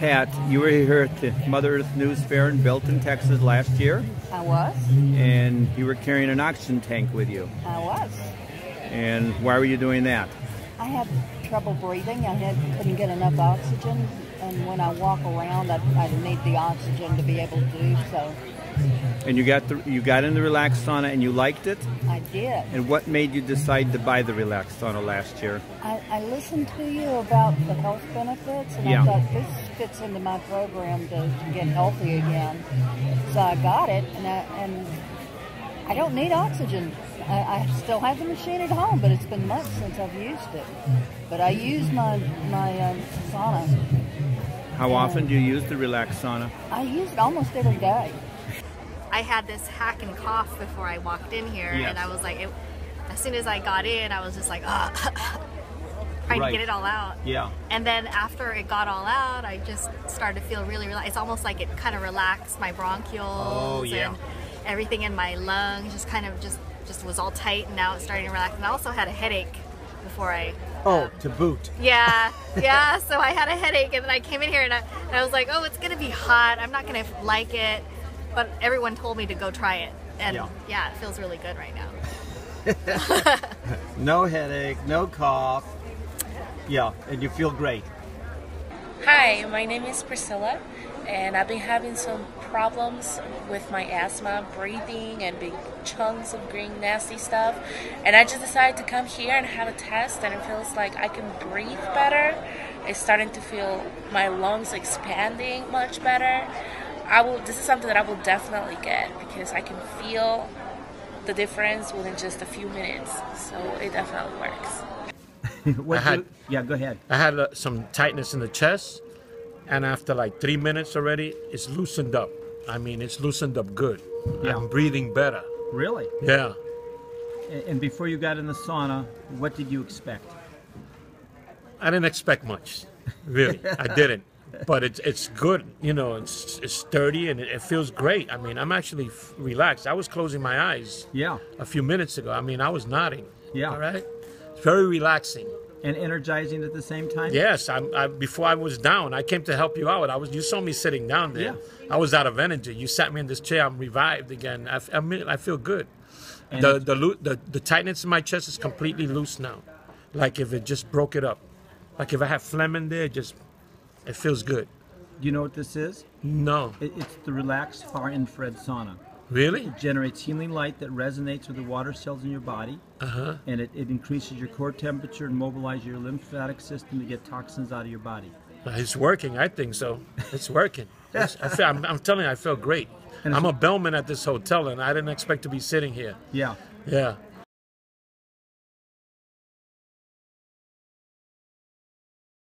Pat, you were here at the Mother Earth News Fair in Belton, Texas last year, I was. and you were carrying an oxygen tank with you. I was. And why were you doing that? I had trouble breathing. I had couldn't get enough oxygen, and when I walk around, I, I need the oxygen to be able to do so. And you got the you got in the Relax sauna and you liked it. I did. And what made you decide to buy the Relax sauna last year? I, I listened to you about the health benefits, and Yeah. I thought this fits into my program to, to get healthy again. So I got it, and I, and I don't need oxygen. I, I still have the machine at home, but it's been months since I've used it. But I use my my um, sauna. How often do you use the Relax sauna? I use it almost every day. I had this hack and cough before I walked in here, Yes. and I was like, it, as soon as I got in, I was just like, ah, trying Right. to get it all out. Yeah. And then after it got all out, I just started to feel really relaxed. It's almost like it kind of relaxed my bronchioles Oh, yeah. and everything in my lungs just kind of just just was all tight, and now it's starting to relax. And I also had a headache before I. Oh, um, to boot. yeah, yeah. So I had a headache, and then I came in here, and I, and I was like, "Oh, it's gonna be hot. I'm not gonna like it." But everyone told me to go try it, and Yeah. yeah, it feels really good right now. No headache, no cough. Yeah, and you feel great. Hi, my name is Priscilla, and I've been having some problems with my asthma, breathing, and big chunks of green, nasty stuff. And I just decided to come here and have a test, and it feels like I can breathe better. It's starting to feel my lungs expanding much better. I will. This is something that I will definitely get because I can feel the difference within just a few minutes. So it definitely works. What I had- you- yeah, go ahead. I had uh, some tightness in the chest, and after like three minutes already, it's loosened up. I mean, it's loosened up good. Yeah. I'm breathing better. Really? Yeah. And before you got in the sauna, what did you expect? I didn't expect much, really. I didn't. But it's it's good, you know. It's it's sturdy and it, it feels great. I mean, I'm actually f- relaxed. I was closing my eyes Yeah. a few minutes ago. I mean, I was nodding. Yeah. All right. It's very relaxing. And energizing at the same time? Yes, I'm, I, before I was down, I came to help you out. I was. You saw me sitting down there. Yeah. I was out of energy. You sat me in this chair. I'm revived again. I, I mean, I feel good. And- the the, the the tightness in my chest is completely loose now, like if it just broke it up. Like if I have phlegm in there, just it feels good. Do you know what this is? No, It, it's the Relax far infrared sauna. really? It generates healing light that resonates with the water cells in your body, Uh huh. and it, it increases your core temperature and mobilizes your lymphatic system to get toxins out of your body. It's working. I think so. It's working. It's- I feel, I'm, I'm telling you, I feel great. And I'm a bellman at this hotel, and I didn't expect to be sitting here. Yeah. Yeah.